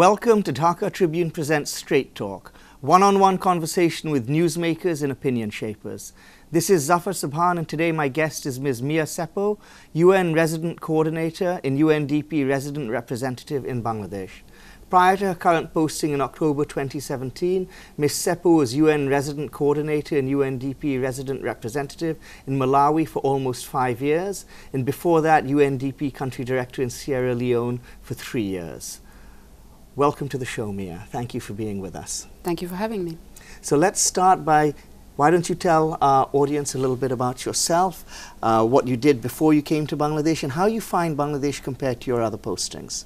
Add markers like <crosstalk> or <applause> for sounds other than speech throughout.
Welcome to Dhaka Tribune Presents Straight Talk, one on one conversation with newsmakers and opinion shapers. This is Zafar Sobhan, and today my guest is Ms. Mia Seppo, UN Resident Coordinator and UNDP Resident Representative in Bangladesh. Prior to her current posting in October 2017, Ms. Seppo was UN Resident Coordinator and UNDP Resident Representative in Malawi for almost five years, and before that, UNDP Country Director in Sierra Leone for three years. Welcome to the show, Mia. Thank you for being with us. Thank you for having me. So let's start by why don't you tell our audience a little bit about yourself, uh, what you did before you came to Bangladesh, and how you find Bangladesh compared to your other postings?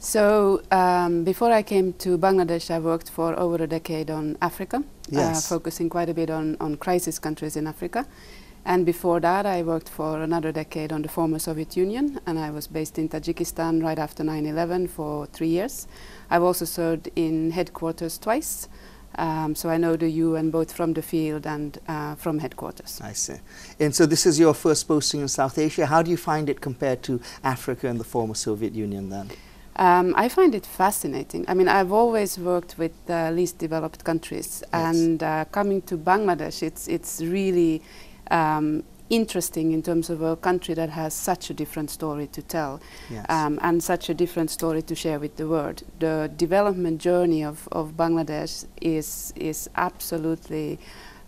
So um, before I came to Bangladesh, I worked for over a decade on Africa, uh, yes. uh, focusing quite a bit on, on crisis countries in Africa. And before that, I worked for another decade on the former Soviet Union, and I was based in Tajikistan right after 9-11 for three years. I've also served in headquarters twice, um, so I know the UN both from the field and uh, from headquarters. I see. And so this is your first posting in South Asia. How do you find it compared to Africa and the former Soviet Union then? Um, I find it fascinating. I mean, I've always worked with uh, least developed countries, yes. and uh, coming to Bangladesh, it's it's really um, interesting in terms of a country that has such a different story to tell yes. um, and such a different story to share with the world. The development journey of, of Bangladesh is, is absolutely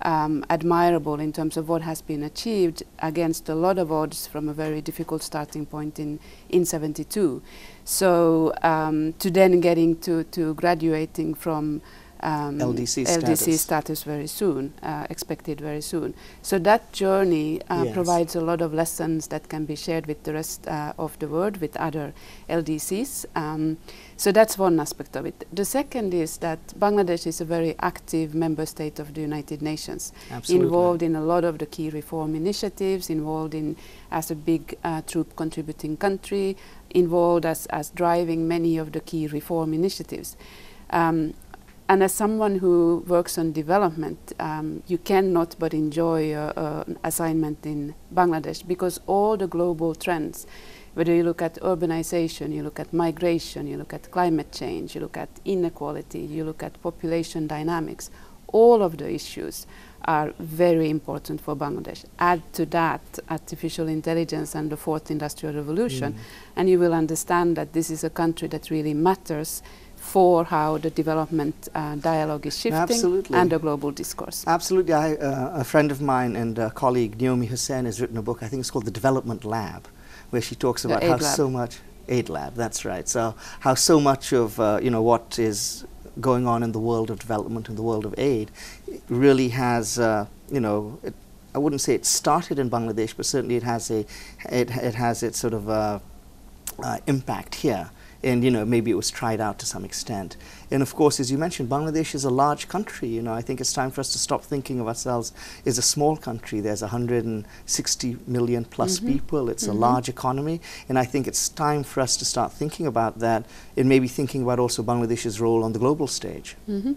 um, admirable in terms of what has been achieved against a lot of odds from a very difficult starting point in, in 72. So um, to then getting to, to graduating from um, LDC, LDC status. status very soon, uh, expected very soon. So that journey uh, Yes. provides a lot of lessons that can be shared with the rest uh, of the world, with other LDCs. Um, so that's one aspect of it. The second is that Bangladesh is a very active member state of the United Nations, Absolutely. involved in a lot of the key reform initiatives, involved in as a big uh, troop contributing country, involved as, as driving many of the key reform initiatives. Um, and as someone who works on development, um, you cannot but enjoy uh, uh, an assignment in Bangladesh because all the global trends, whether you look at urbanization, you look at migration, you look at climate change, you look at inequality, you look at population dynamics, all of the issues are very important for Bangladesh. Add to that artificial intelligence and the fourth industrial revolution, Mm. and you will understand that this is a country that really matters for how the development uh, dialogue is shifting Absolutely. and the global discourse. Absolutely. I, uh, a friend of mine and a colleague, Naomi Hossain, has written a book, I think it's called The Development Lab, where she talks about how Lab. so much, Aid Lab, that's right. So how so much of, uh, you know, what is going on in the world of development and the world of aid really has, uh, you know, it, I wouldn't say it started in Bangladesh, but certainly it has a, it, it has its sort of uh, uh, impact here. And you know maybe it was tried out to some extent. And of course, as you mentioned, Bangladesh is a large country. You know, I think it's time for us to stop thinking of ourselves as a small country. There's 160 million plus Mhm. people. It's a Mhm. large economy, and I think it's time for us to start thinking about that, and maybe thinking about also Bangladesh's role on the global stage. Mhm.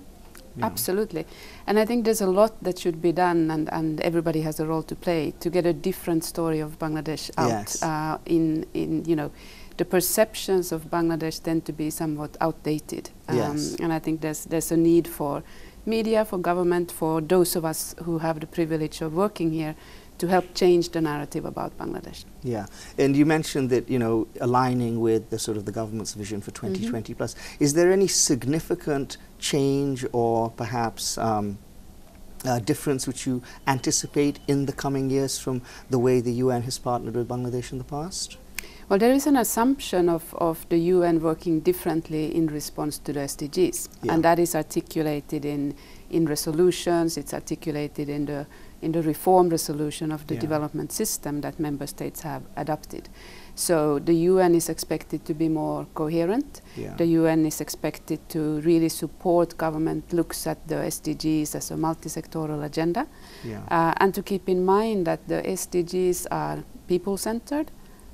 you know. Absolutely. And I think there's a lot that should be done, and, and everybody has a role to play to get a different story of Bangladesh out. Yes. Uh, in, in, you know, the perceptions of Bangladesh tend to be somewhat outdated. Yes. And I think there's, there's a need for media, for government, for those of us who have the privilege of working here to help change the narrative about Bangladesh. Yeah, and you mentioned that you know aligning with the sort of the government's vision for 2020 plus. Is there any significant change or perhaps um, uh, difference which you anticipate in the coming years from the way the UN has partnered with Bangladesh in the past? Well, there is an assumption of, of the UN working differently in response to the SDGs, Yeah. and that is articulated in, in resolutions, it's articulated in the, in the reform resolution of the Yeah. development system that member states have adopted. So the UN is expected to be more coherent. Yeah. The UN is expected to really support government looks at the SDGs as a multi-sectoral agenda, yeah. uh, and to keep in mind that the SDGs are people-centered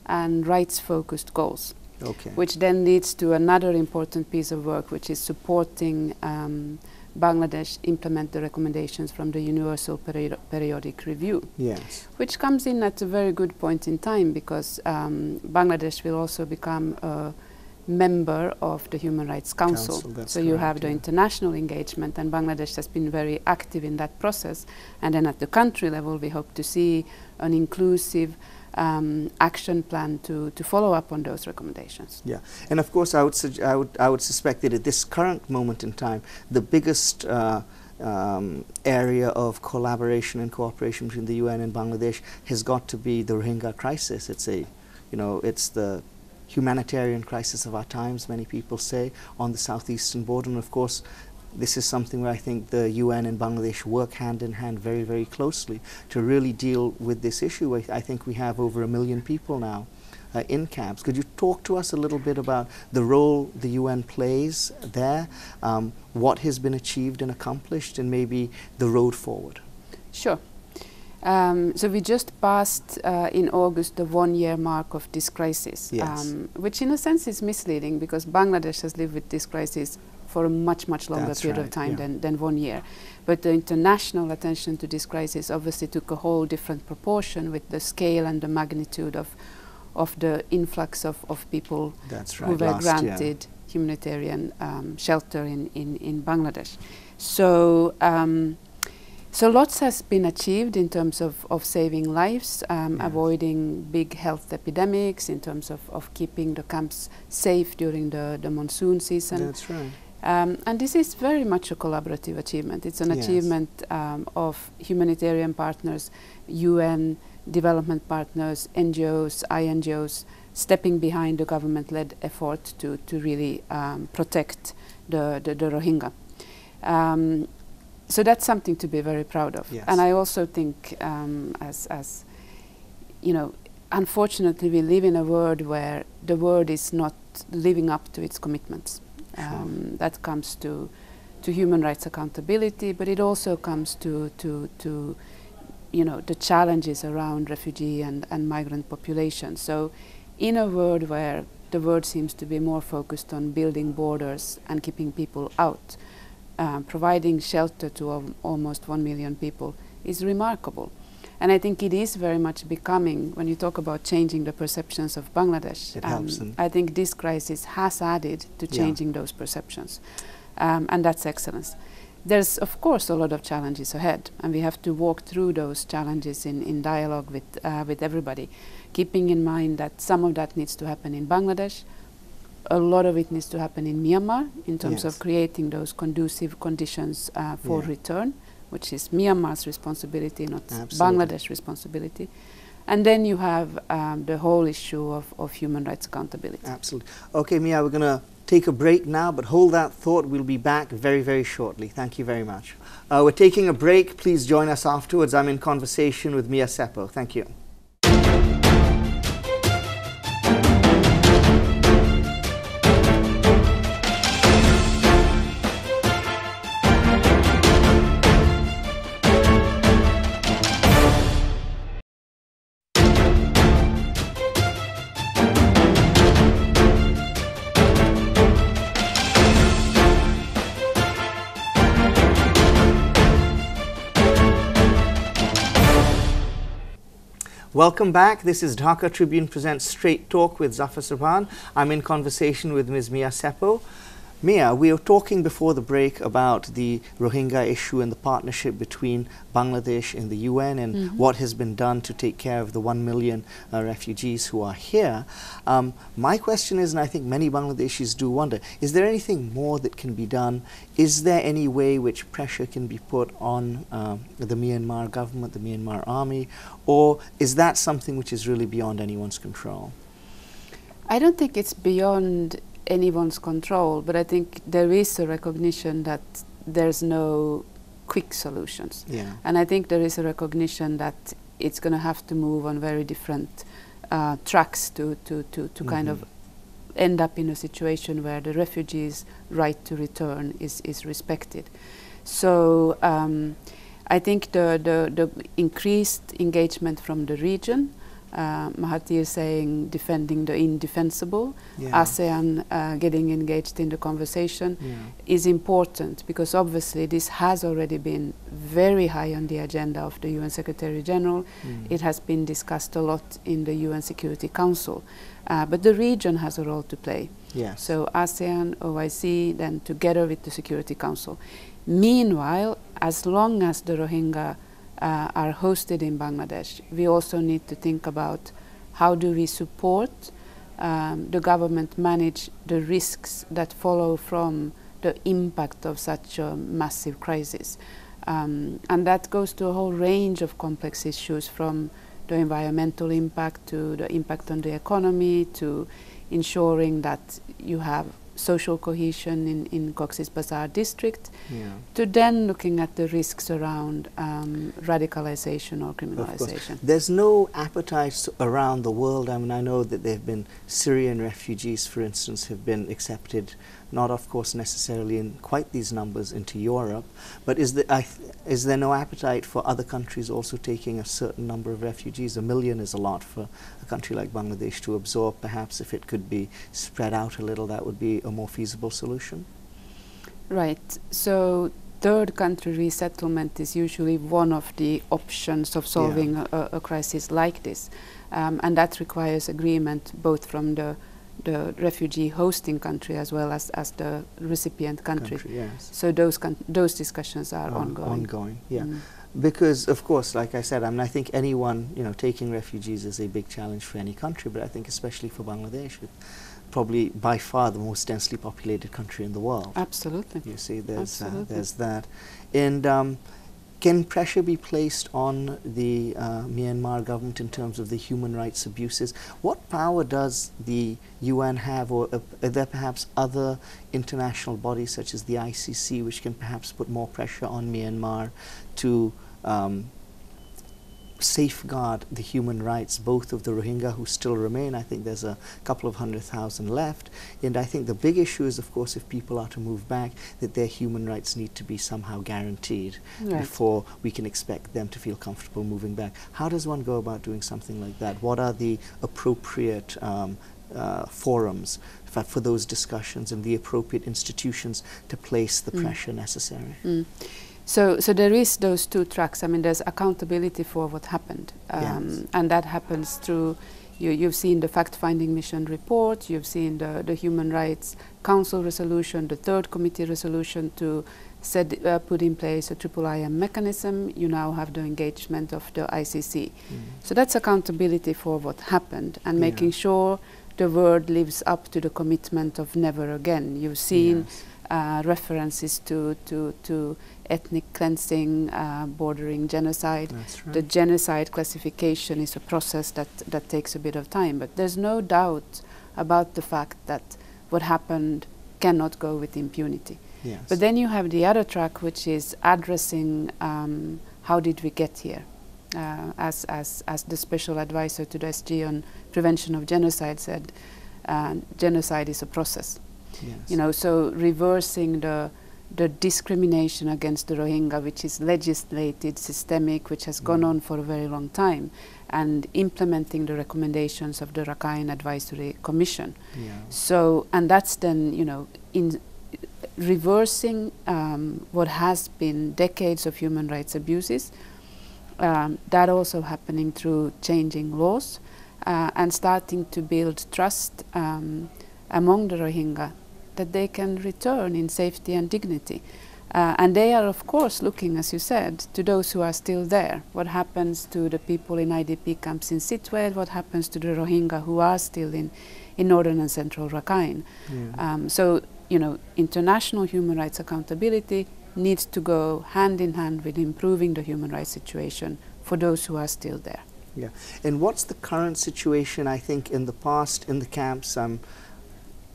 and rights-focused goals okay. which then leads to another important piece of work, which is supporting um, Bangladesh implement the recommendations from the Universal Peri- Periodic Review, yes. which comes in at a very good point in time because um, Bangladesh will also become a member of the Human Rights Council. Council, so you correct, have the yeah. international engagement, and Bangladesh has been very active in that process. And then at the country level, we hope to see an inclusive um, action plan to, to follow up on those recommendations. Yeah, and of course, I would, I would, I would suspect that at this current moment in time, the biggest uh, um, area of collaboration and cooperation between the UN and Bangladesh has got to be the Rohingya crisis. It's a, you know, it's the humanitarian crisis of our times, many people say, on the southeastern border. And of course, this is something where I think the UN and Bangladesh work hand in hand very, very closely to really deal with this issue. I, I think we have over a million people now uh, in camps. Could you talk to us a little bit about the role the UN plays there, um, what has been achieved and accomplished, and maybe the road forward? Sure. Um, so we just passed uh, in August the one-year mark of this crisis, Yes. um, which in a sense is misleading because Bangladesh has lived with this crisis for a much, much longer That's period right, of time yeah. than, than one year. But the international attention to this crisis obviously took a whole different proportion with the scale and the magnitude of, of the influx of, of people That's who right. were year. granted humanitarian um, shelter in, in, in Bangladesh. So, um, so lots has been achieved in terms of, of saving lives, um, Yes. avoiding big health epidemics, in terms of, of keeping the camps safe during the, the monsoon season. That's right. Um, and this is very much a collaborative achievement. It's an Yes. achievement um, of humanitarian partners, UN, development partners, NGOs, INGOs, stepping behind the government-led effort to, to really um, protect the, the, the Rohingya. Um, so that's something to be very proud of. Yes. And I also think, um, as, as you know, unfortunately, we live in a world where the world is not living up to its commitments. Um, that comes to to human rights accountability, but it also comes to to to you know the challenges around refugee and, and migrant populations. So, in a world where the world seems to be more focused on building borders and keeping people out, um, providing shelter to al- almost one million people is remarkable. And I think it is very much becoming, when you talk about changing the perceptions of Bangladesh, It helps them. I think this crisis has added to Yeah. changing those perceptions. Um, and that's excellence. There's, of course, a lot of challenges ahead, and we have to walk through those challenges in, in dialogue with, uh, with everybody, keeping in mind that some of that needs to happen in Bangladesh, a lot of it needs to happen in Myanmar in terms Yes. of creating those conducive conditions uh, for Yeah. return, which is Myanmar's responsibility, not Absolutely. Bangladesh responsibility. And then you have um, the whole issue of, of human rights accountability. Absolutely. Okay, Mia, we're going to take a break now, but hold that thought. We'll be back very, very shortly. Thank you very much. Uh, we're taking a break. Please join us afterwards. I'm in conversation with Mia Seppo. Thank you. Welcome back. This is Dhaka Tribune Presents Straight Talk with Zafar Sobhan. I'm in conversation with Ms. Mia Seppo. Mia, we were talking before the break about the Rohingya issue and the partnership between Bangladesh and the UN and Mhm. what has been done to take care of the one million uh, refugees who are here. Um, my question is, and I think many Bangladeshis do wonder, is there anything more that can be done? Is there any way which pressure can be put on um, the Myanmar government, the Myanmar army, or is that something which is really beyond anyone's control? I don't think it's beyond anyone's control, but I think there is a recognition that there's no quick solutions. Yeah. And I think there is a recognition that it's going to have to move on very different uh, tracks to, to, to, to kind of Mhm. end up in a situation where the refugees' right to return is, is respected. So um, I think the, the, the increased engagement from the region, uh, Mahathir saying defending the indefensible, Yeah. ASEAN uh, getting engaged in the conversation yeah. is important because obviously this has already been very high on the agenda of the UN Secretary General. Mm. It has been discussed a lot in the UN Security Council. Uh, but the region has a role to play. Yes. So ASEAN, OIC, then together with the Security Council. Meanwhile, as long as the Rohingya uh, are hosted in Bangladesh, we also need to think about how do we support um, the government manage the risks that follow from the impact of such a massive crisis. Um, and that goes to a whole range of complex issues from the environmental impact to the impact on the economy to ensuring that you have social cohesion in, in Cox's Bazar district, Yeah. to then looking at the risks around um, radicalization or criminalization. There's no appetite around the world. I mean, I know that there have been Syrian refugees, for instance, have been accepted, not of course necessarily in quite these numbers into Europe, but is there, I th- is there no appetite for other countries also taking a certain number of refugees? A million is a lot for a country like Bangladesh to absorb. Perhaps if it could be spread out a little, that would be a more feasible solution. Right. So third country resettlement is usually one of the options of solving a, a crisis like this, um, and that requires agreement both from the the refugee hosting country as well as, as the recipient country. yes. So those those discussions are On- ongoing. Ongoing, yeah. Mm. because of course like i said i mean i think anyone you know taking refugees is a big challenge for any country but i think especially for bangladesh probably by far the most densely populated country in the world Absolutely. you see there's uh, there's that and um, can pressure be placed on the uh, Myanmar government in terms of the human rights abuses? What power does the UN have, or uh, are there perhaps other international bodies such as the ICC which can perhaps put more pressure on Myanmar to um, safeguard the human rights both of the Rohingya who still remain. I think there's a couple of hundred thousand left. And I think the big issue is, of course, if people are to move back, that their human rights need to be somehow guaranteed Right. before we can expect them to feel comfortable moving back. How does one go about doing something like that? What are the appropriate um, uh, forums for, for those discussions and the appropriate institutions to place the Mm. pressure necessary? Mm. So, so there is those two tracks. I mean, there's accountability for what happened, um, Yes. and that happens through. You, you've seen the fact-finding mission report. You've seen the, the Human Rights Council resolution, the third committee resolution to set, uh, put in place a triple IM mechanism. You now have the engagement of the ICC. Mm. So that's accountability for what happened and Yeah. making sure the world lives up to the commitment of never again. You've seen Yes. Uh, references to, to, to ethnic cleansing uh, bordering genocide. Right. The genocide classification is a process that, that takes a bit of time, but there's no doubt about the fact that what happened cannot go with impunity. yes. But then you have the other track, which is addressing um, how did we get here. Uh, as, as, as the special advisor to the SG on prevention of genocide said, uh, genocide is a process. Yes. You know, so reversing the the discrimination against the Rohingya, which is legislated, systemic, which has gone Mm. on for a very long time, and implementing the recommendations of the Rakhine Advisory Commission. yeah. So, and that's then, you know, in reversing um, what has been decades of human rights abuses. Um, that also happening through changing laws uh, and starting to build trust um, among the Rohingya that they can return in safety and dignity. Uh, and they are, of course, looking, as you said, to those who are still there. What happens to the people in IDP camps in Sittwe? What happens to the Rohingya who are still in, in northern and central Rakhine? Yeah. Um, so, you know, international human rights accountability needs to go hand in hand with improving the human rights situation for those who are still there. Yeah. And what's the current situation? I think in the past, in the camps, um,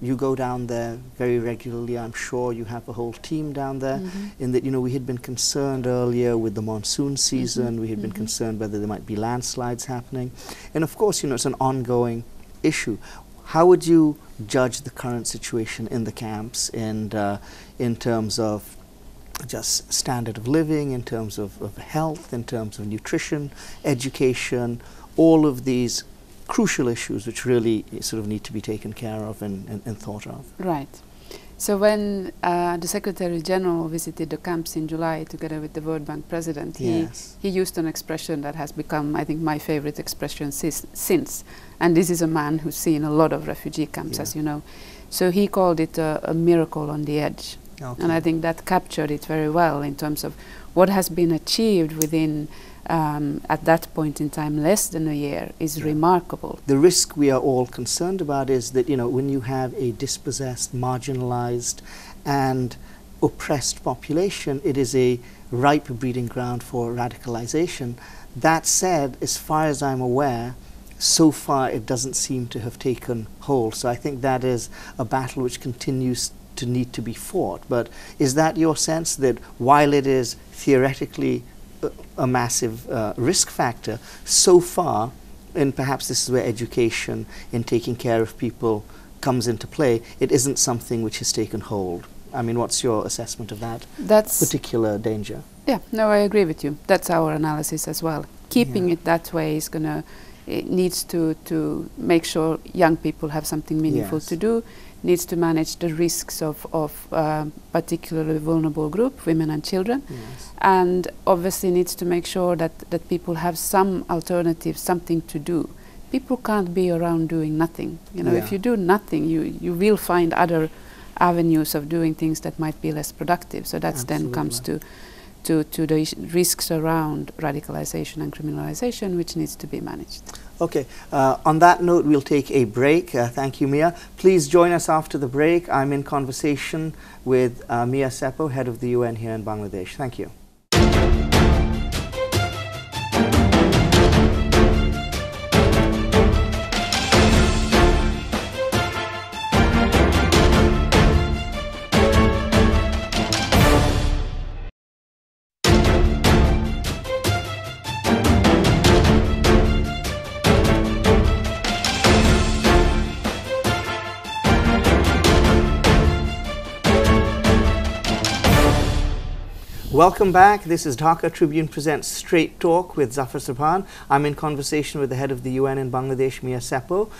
you go down there very regularly. I'm sure you have a whole team down there. In that, you know, we had been concerned earlier with the monsoon season. We had been mhm. concerned whether there might be landslides happening, and of course, you know, it's an ongoing issue. How would you judge the current situation in the camps, and uh, in terms of just standard of living, in terms of, of health, in terms of nutrition, education, all of these crucial issues which really sort of need to be taken care of and, and, and thought of. Right. So when uh, the Secretary General visited the camps in July together with the World Bank President, he, Yes. he used an expression that has become, I think, my favorite expression sis- since. And this is a man who's seen a lot of refugee camps, Yeah. as you know. So he called it a, a miracle on the edge. Okay. And I think that captured it very well in terms of what has been achieved within, um, at that point in time, less than a year, is Yeah. remarkable. the risk we are all concerned about is that you know when you have a dispossessed, marginalized, and oppressed population, it is a ripe breeding ground for radicalization. That said, as far as I'm aware, so far it doesn't seem to have taken hold. So I think that is a battle which continues to need to be fought. But is that your sense that while it is theoretically a, massive uh, risk factor, so far, and perhaps this is where education in taking care of people comes into play, it isn't something which has taken hold. I mean, what's your assessment of that That's particular danger? Yeah, no, I agree with you. That's our analysis as well. Keeping Yeah. it that way is gonna it needs to to make sure young people have something meaningful Yes. to do. Needs to manage the risks of of um, particularly vulnerable group, women and children, Yes. and obviously needs to make sure that that people have some alternative, something to do. People can't be around doing nothing. You know, Yeah. if you do nothing, you you will find other avenues of doing things that might be less productive. So that then comes to to, to the is- risks around radicalization and criminalization, which needs to be managed. Okay, uh, on that note, we'll take a break. Uh, thank you, Mia. Please join us after the break. I'm in conversation with uh, Mia Seppo, head of the UN here in Bangladesh. Thank you. Welcome back. This is Dhaka Tribune Presents Straight Talk with Zafar Sobhan. I'm in conversation with the head of the UN in Bangladesh, Mia Seppo.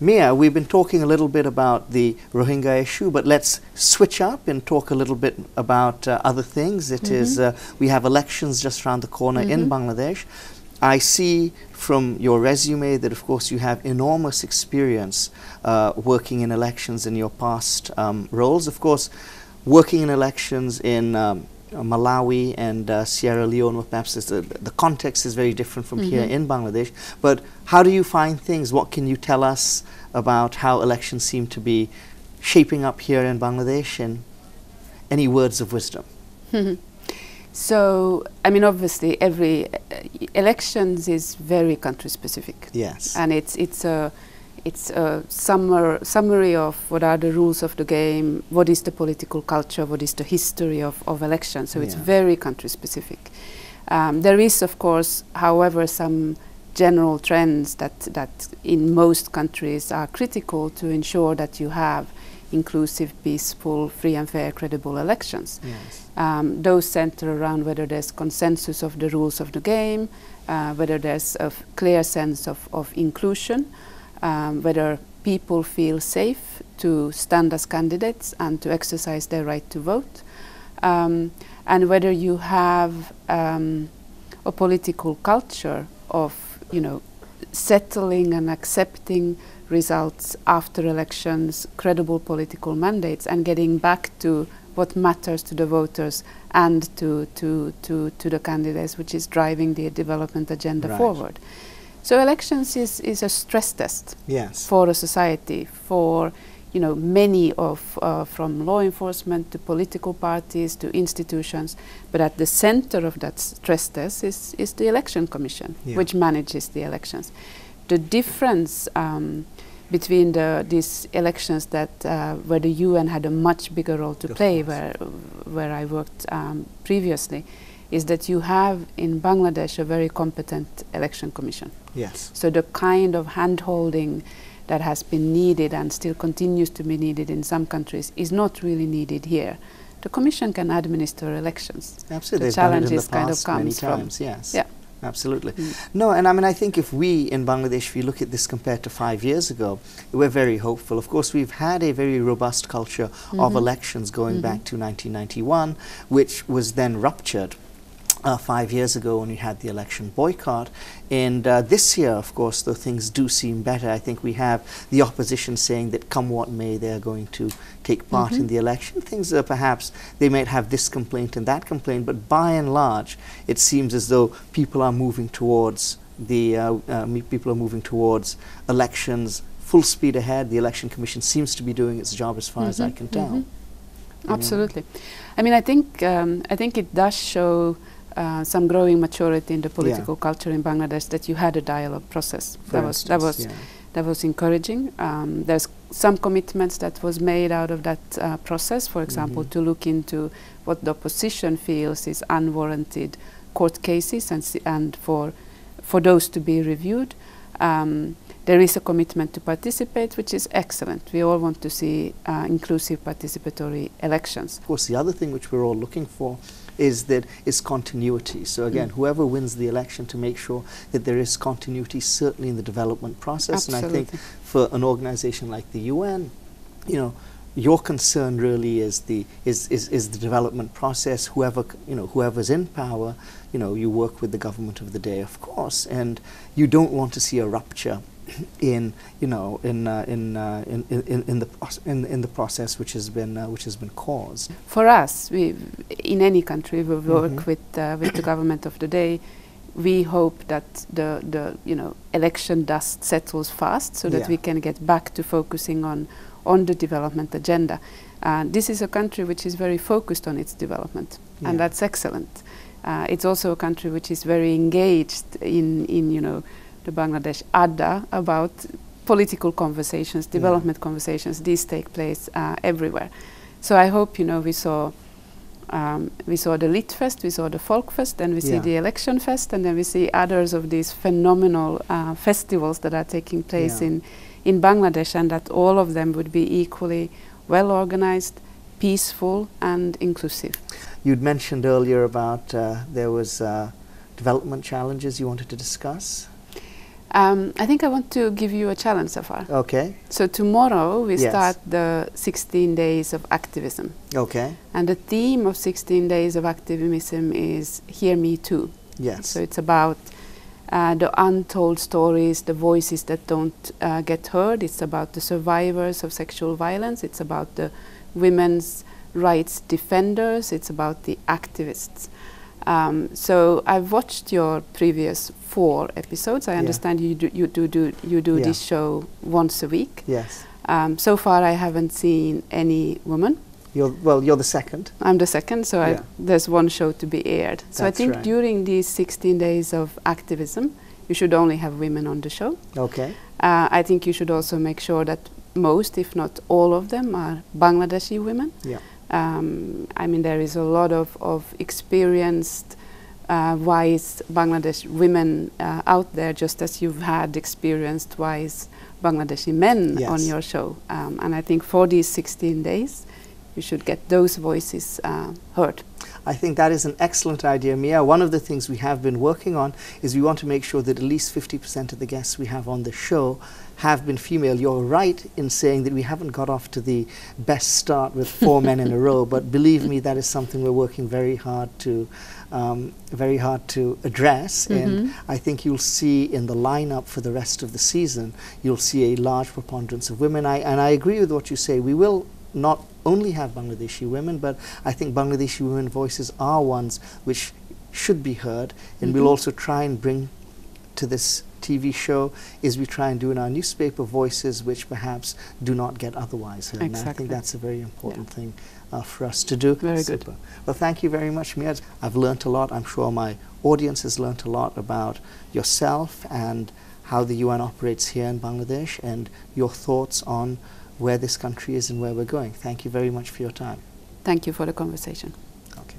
Mia, we've been talking a little bit about the Rohingya issue, but let's switch up and talk a little bit about uh, other things. It is uh, we have elections just around the corner in Bangladesh. I see from your resume that, of course, you have enormous experience uh, working in elections in your past um, roles. Of course, working in elections in um, Malawi and uh, Sierra Leone, perhaps is the, the context is very different from here in Bangladesh. But how do you find things? What can you tell us about how elections seem to be shaping up here in Bangladesh? And any words of wisdom? <laughs> So, I mean, obviously, every uh, elections is very country specific, Yes. and it's it's a it's a summer, summary of what are the rules of the game, what is the political culture, what is the history of, of elections. So it's very country specific. Um, there is, of course, however, some general trends that, that in most countries are critical to ensure that you have inclusive, peaceful, free and fair, credible elections. yes. Um, those center around whether there's consensus of the rules of the game, uh, whether there's a clear sense of, of inclusion, um, whether people feel safe to stand as candidates and to exercise their right to vote, um, and whether you have um, a political culture of, you know, settling and accepting results after elections, credible political mandates, and getting back to what matters to the voters and to, to, to, to the candidates, which is driving the development agenda Right. forward. So elections is, is a stress test Yes. for a society, for you know many of uh, from law enforcement to political parties to institutions, but at the center of that stress test is, is the election commission, Yeah. which manages the elections. The difference um, between the, these elections that uh, where the UN had a much bigger role to Of play, course. where where I worked um, previously, is that you have in Bangladesh a very competent election commission. Yes. So the kind of hand-holding that has been needed and still continues to be needed in some countries is not really needed here. The Commission can administer elections. Absolutely. The They've done the challenges kind of past many comes from- times. Yes. Yeah. Absolutely. Mm. No, and I mean, I think if we in Bangladesh, if you look at this compared to five years ago, we're very hopeful. Of course, we've had a very robust culture of Mhm. elections going back to 1991, which was then ruptured uh, five years ago when we had the election boycott. And uh, this year, of course, though things do seem better, I think we have the opposition saying that come what may, they're going to take part mm -hmm. in the election. Things are perhaps, they might have this complaint and that complaint, but by and large, it seems as though people are moving towards the, uh, uh people are moving towards elections full speed ahead. The Election Commission seems to be doing its job as far mm -hmm. as I mm-hmm. can tell. Mm -hmm. Absolutely. I mean, I think, um, I think it does show uh, some growing maturity in the political yeah. culture in Bangladesh that you had a dialogue process. For that instance, was that was yeah. that was encouraging. Um, there's some commitments that was made out of that uh, process. For example, mm -hmm. to look into what the opposition feels is unwarranted court cases and and for for those to be reviewed. Um, there is a commitment to participate, which is excellent. We all want to see uh, inclusive participatory elections. Of course, the other thing which we're all looking for is that is continuity. So again, mm. whoever wins the election to make sure that there is continuity certainly in the development process. Absolutely. And I think for an organization like the UN, you know, your concern really is the is, is, is the development process. Whoever you know, whoever's in power, you know, you work with the government of the day, of course, and you don't want to see a rupture in you know in uh, in, uh, in, in in the in, in the process which has been uh, which has been caused. For us, we in any country we work mm -hmm. with uh, with the government of the day. We hope that the the you know election dust settles fast, so that yeah. we can get back to focusing on on the development agenda. this is a country which is very focused on its development, yeah. and that's excellent. Uh, it's also a country which is very engaged in in you know the Bangladesh Adda about political conversations, development yeah. conversations. These take place uh, everywhere. So I hope you know we saw um, we saw the Litfest, we saw the Folkfest, then we yeah. see the Election Fest, and then we see others of these phenomenal uh, festivals that are taking place yeah. in in Bangladesh, and that all of them would be equally well organized, peaceful, and inclusive. You'd mentioned earlier about uh, there was uh, development challenges you wanted to discuss. Um, I think I want to give you a challenge, so far. Okay. So tomorrow we yes. start the 16 days of activism. Okay. And the theme of 16 days of activism is Hear Me Too. Yes. So it's about uh, the untold stories, the voices that don't uh, get heard. It's about the survivors of sexual violence. It's about the women's rights defenders. It's about the activists. Um, so I've watched your previous four episodes. I yeah. understand you do you do, do you do yeah. this show once a week. Yes. Um, so far, I haven't seen any woman. You're well. You're the second. I'm the second, so yeah. there's one show to be aired. So That's I think right. during these 16 days of activism, you should only have women on the show. Okay. Uh, I think you should also make sure that most, if not all of them, are Bangladeshi women. Yeah. Um, I mean, there is a lot of, of experienced, uh, wise Bangladesh women uh, out there, just as you've had experienced wise Bangladeshi men yes. on your show. Um, and I think for these 16 days, you should get those voices uh, heard. I think that is an excellent idea, Mia. One of the things we have been working on is we want to make sure that at least 50% of the guests we have on the show have been female. You're right in saying that we haven't got off to the best start with four men in a row, <laughs> but believe me, that is something we're working very hard to um, very hard to address. Mm -hmm. And I think you'll see in the lineup for the rest of the season, you'll see a large preponderance of women. I, and I agree with what you say. We will not only have Bangladeshi women, but I think Bangladeshi women voices are ones which should be heard. And mm -hmm. we'll also try and bring to this TV show is we try and do in our newspaper voices which perhaps do not get otherwise heard. Exactly. And I think that's a very important yeah. thing uh, for us to do. Very Super. good. Well, thank you very much, Mia. I've learnt a lot. I'm sure my audience has learnt a lot about yourself and how the UN operates here in Bangladesh and your thoughts on where this country is and where we're going. Thank you very much for your time. Thank you for the conversation. Okay.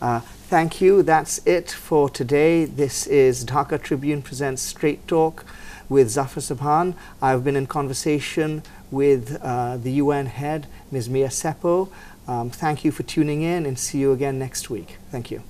Uh, thank you. That's it for today. This is Dhaka Tribune Presents Straight Talk with Zafar Sobhan. I've been in conversation with uh, the UN head, Ms. Mia Seppo. Um, thank you for tuning in and see you again next week. Thank you.